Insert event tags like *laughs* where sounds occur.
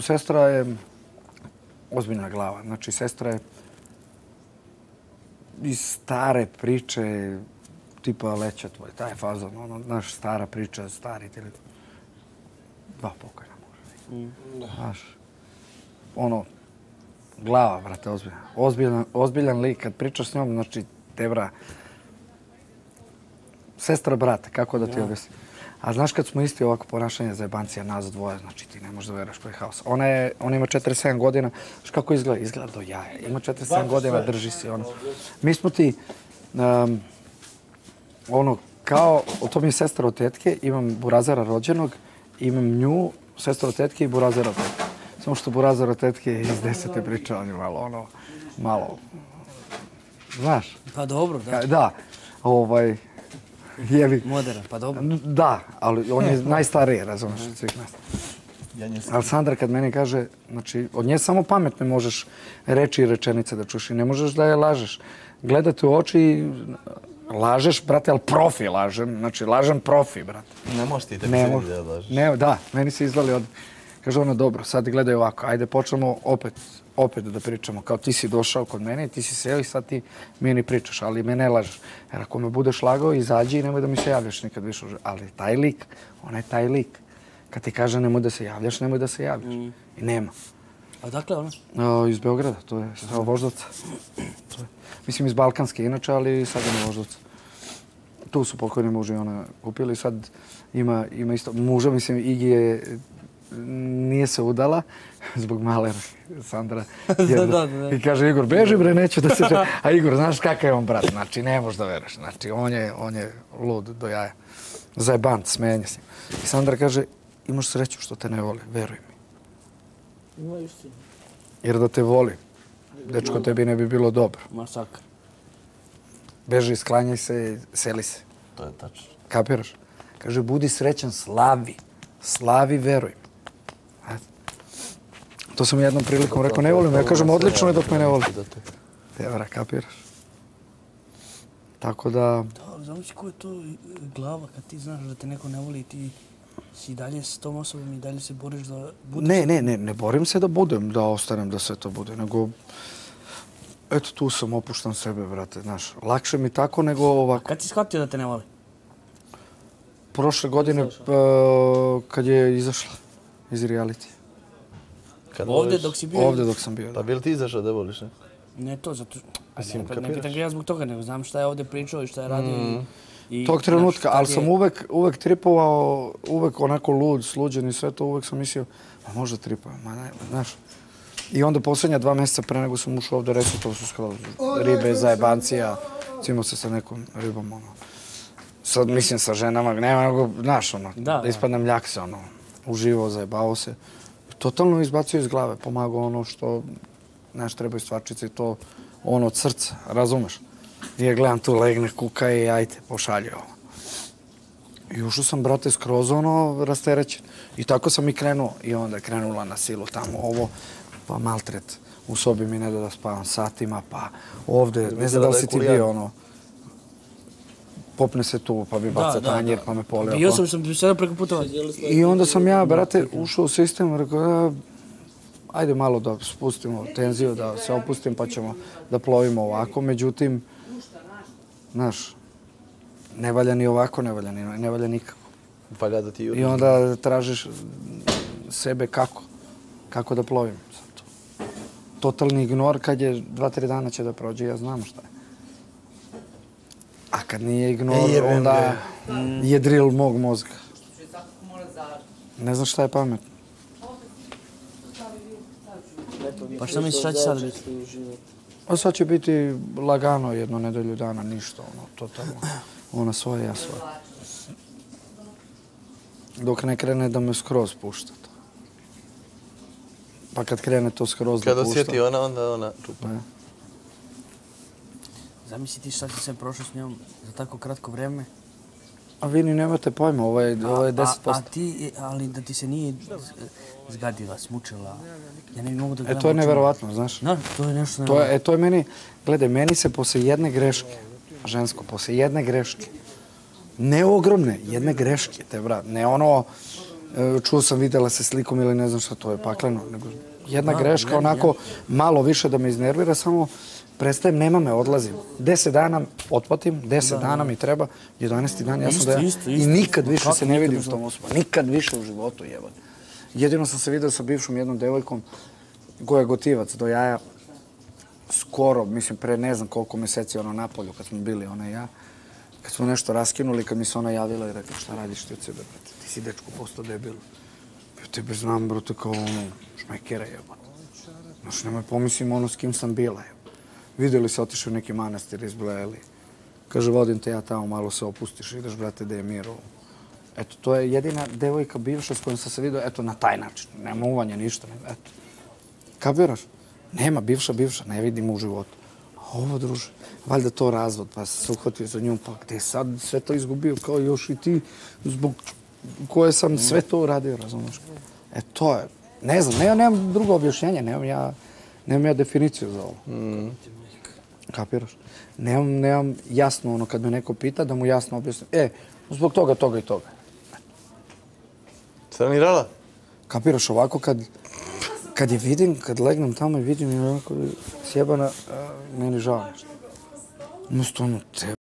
Sestra je ozbiljna glava. Znači, sestra je iz stare priče, tipa Leća tvoj, taj fazon, ono, naš stara priča, stari telefon. Dva pokojna može. Mm. Znaš, ono, glava, brate, ozbiljan. Ozbiljan, ozbiljan lik, kad pričaš s njom, znači, tebra, sestra, brate, kako da ti objasnim? A znaš kad smo isti ovako ponašanje za jebancija nas dvoje, znači ti ne možeš da veraš koji je haos. Ona, je, ona ima 47 godina, znaš kako izgleda? Izgleda do jaja. Ima 47 godina, drži se ono. Mi smo ti, um, ono, kao, to mi je sestra od tetke, imam burazara rođenog, imam nju, sestra od tetke i burazara od tetke. Samo što burazara od tetke iz desete priča, on je malo, ono, malo, znaš? Pa dobro, da. Da, ovaj, Jevi. Modern, pa dobro. Da, ali on je najstariji, razumiješ, od svih nas. Ali Sandra kad meni kaže, znači, od nje samo pametne možeš reći i rečenice da čuš i ne možeš da je lažeš. Gledate u oči i lažeš, brate, ali profi lažem. Znači, lažem profi, brate. Ne možeš ti te ne da lažeš. Ne, da, meni se izvali od... Kaže ono, dobro, sad gledaj ovako, ajde počnemo opet opet da pričamo, kao ti si došao kod mene, ti si seo i sad ti meni pričaš, ali me ne lažeš. Jer ako me budeš lagao, izađi i nemoj da mi se javljaš nikad više. Ali taj lik, on je taj lik. Kad ti kaže nemoj da se javljaš, nemoj da se javljaš. Mm. I nema. A dakle ona? O, iz Beograda, to je sa Voždovca. To je. Mislim iz Balkanske inače, ali sad je na Voždovca. Tu su pokojni muži ona kupili. Sad ima, ima isto, muža, mislim, Igi je nije se udala *laughs* zbog male Sandra. *laughs* da, da, da. I kaže Igor, beži bre, neću da se... *laughs* A Igor, znaš kakav je on brat? Znači, ne možeš da vereš. Znači, on je, on je lud do jaja. Zajebant, smenje se. I Sandra kaže, imaš sreću što te ne voli, veruj mi. Ima istinu. Jer da te voli, dečko, tebi ne bi bilo dobro. Masakr. Beži, sklanjaj se, seli se. To je tačno. Kapiraš? Kaže, budi srećan, slavi. Slavi, veruj mi. To sam jednom prilikom rekao, ne volim. Ja kažem, odlično je dok me ne voli. Evra, kapiraš. Tako da... Da, znaš ko je to glava kad ti znaš da te neko ne voli i ti si dalje s tom osobom i dalje se boriš da budeš... Ne, ne, ne, ne borim se da budem, da ostanem da sve to bude, nego... Eto, tu sam, opuštam sebe, brate, znaš. Lakše mi tako nego ovako. Kad si shvatio da te ne voli? Prošle godine, kad je izašla iz realitija. Kad ovdje voliš? dok si bio? Ovdje dok sam bio, da. Pa bil ti izašao da voliš, ne? Ne to, zato... Mislim, ne, ne pitan ga ja zbog toga, nego znam šta je ovdje pričao i šta je radio. Mm. I, Tog trenutka, ali sam uvek, uvek tripovao, uvek onako lud, sluđen i sve to, uvek sam mislio, ma možda tripujem, ma ne, znaš. I onda posljednja dva mjeseca pre nego sam ušao ovdje, reći to su skoro ribe, zajebancija, cimo se sa nekom ribom, ono. Sad mislim sa ženama, nema nego, znaš, ono, da, da ispadnem ljak se, ono, uživo, zajebao se totalno izbacio iz glave, pomagao ono što znaš, treba stvarčice i to ono od srca, razumeš? Ja gledam tu legne, kuka i ajte, pošalje ovo. I ušao sam, brate, skroz ono rasterećen. I tako sam i krenuo. I onda krenula na silu tamo ovo, pa maltret. U sobi mi ne da da spavam satima, pa ovde, ne znam da li si ti bio ono popne se tu, pa bi baca tanjer, pa me polio. Bio sam, sam sada preko putova. I onda sam ja, brate, ušao u sistem, rekao, ajde malo da spustimo tenziju, da se opustim, pa ćemo da plovimo ovako. Međutim, znaš, ne valja ni ovako, ne valja, ni, ne valja nikako. Valja da ti I onda tražiš sebe kako, kako da plovim. Totalni ignor kad je dva, tri dana će da prođe, ja znam šta je. A kad nije ignor, e, onda je drill mog mozga. Ne znam šta je pametno. Pa šta misliš šta će sad biti? A sad će biti lagano jedno nedelju dana, ništa, ono, totalno. Ona svoje, ja svoje. Dok ne krene da me skroz pušta to. Pa kad krene to skroz da pušta... Kad osjeti ona, onda ona čupa. Ne. Zamisli ti šta si sve prošao s njom za tako kratko vreme. A vi ni nemate pojma, ovo je, ovo je 10%. A, a ti, ali da ti se nije zgadila, smučila, ja ne mogu da gledam. E, to je neverovatno, znaš. Da, to je nešto to je, E, to je meni, gledaj, meni se posle jedne greške, žensko, posle jedne greške, ne ogromne, jedne greške, te brat, ne ono, e, čuo sam, videla se slikom ili ne znam šta, to je pakleno. Nego jedna greška, onako, malo više da me iznervira, samo prestajem, nema me, odlazim. Deset dana otplatim, deset dana mi treba, 11. dan, ja sam da ja, isto, i isto. nikad više se ne vidim s tom osobom. Nikad više u životu, jebate. Jedino sam se vidio sa bivšom jednom devojkom koja je gotivac do jaja skoro, mislim, pre ne znam koliko meseci ono napolju kad smo bili, ona i ja. Kad smo nešto raskinuli, kad mi se ona javila i rekla šta radiš ti od sebe, brate, ti si dečko postao debil. Ja tebe znam, brate, kao ono, šmekera jebate. Znaš, nemoj pomislim ono s kim sam bila. Jebate. Vidjeli se, otišli u neki manastir, izblejali. Kaže, vodim te ja tamo, malo se opustiš, ideš, brate, da je mir ovo. Eto, to je jedina devojka bivša s kojom sam se vidio, eto, na taj način. Nema uvanja, ništa, nema, eto. Kapiraš? Nema, bivša, bivša, ne vidim u životu. A ovo, druže, valjda to razvod, pa se uhvatio za nju, pa gde sad sve to izgubio, kao još i ti, zbog koje sam sve to uradio, razumiješ? E, to je, ne znam, ne, nemam drugo objašnjenje, nemam ja, nemam ja definiciju za ovo. Kapiraš? Nemam, nemam jasno ono kad me neko pita da mu jasno objasnim. E, zbog toga, toga i toga. Trenirala? Kapiraš ovako kad, kad je vidim, kad legnem tamo i vidim i onako sjebana, a, meni žao ono, te